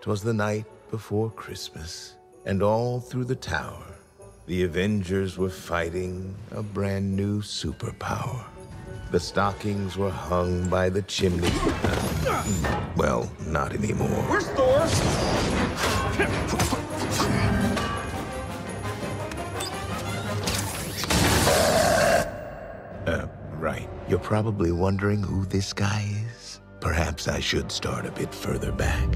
'Twas the night before Christmas, and all through the tower, the Avengers were fighting a brand new superpower. The stockings were hung by the chimney. well, not anymore. Where's Thor? Uh, right. You're probably wondering who this guy is. Perhaps I should start a bit further back.